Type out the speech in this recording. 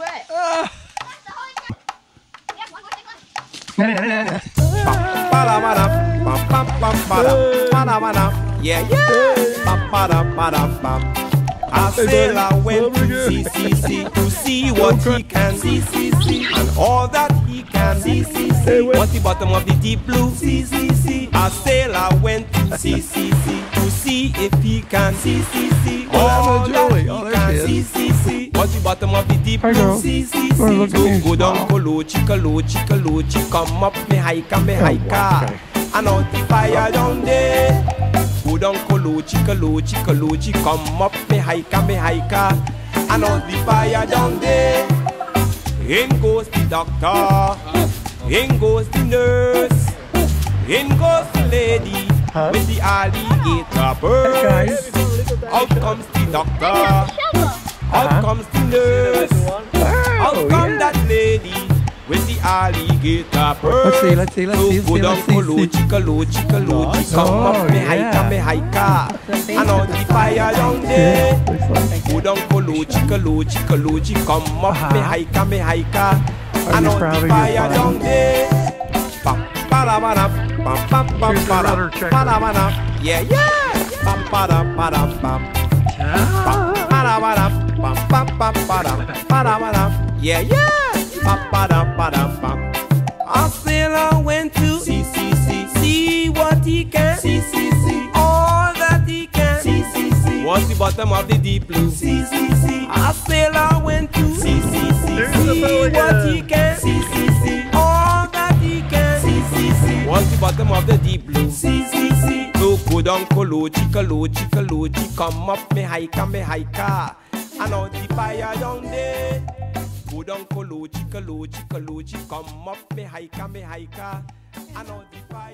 왜? Yeah, yeah. I sail I went to CCC to see what he can see, see, see, and all that he can see, see, see. What's the bottom of the deep blue? See, see, see. I sail I went to CCC to see if he can see, see, see, all that he Oh, can she see, see, see. What's the bottom of the deep Hi, girl. See, see, see. look at me? Go down, come up, me me oh, okay. And out the fire down there. Go down come up me me. And on the fire down there, in goes the doctor, in goes the nurse, in goes the lady with the alligator purse. Out comes the doctor, Uh-huh. out comes the nurse, oh, out comes that lady with the alligator purse. Let's see, let's see, let's see, go down see, let's see. Kolochi, Kolochi, Kolochi, come Oh, up me yeah. hiker, me hiker. And on the fire down there. Go down Kolochi, Kolochi, Kolochi, come up me uh-huh. hiker, me hiker. Oh, and you on the fire down there. Pam, ba-da-ba-da, pam, pam, pam, ba-da, ba-da-ba-da. Yeah, yeah. Pam, ba-da, ba-da, pam. A sailor went to see, see, see, see what he can see, see, see, all that he can see, see, see. What's the bottom of the deep blue? See, see, see. A sailor went to see, see, see, see what he can see, see, see, all that he can see, see, see. What's the bottom of the deep blue? See, see, see. So go down Kolochi, Kolochi, Kolochi, come up me hiker, me hiker, and on the fire down there. Go down Kolochi, Kolochi, Kolochi, come up me hiker, me hiker, and on the fire.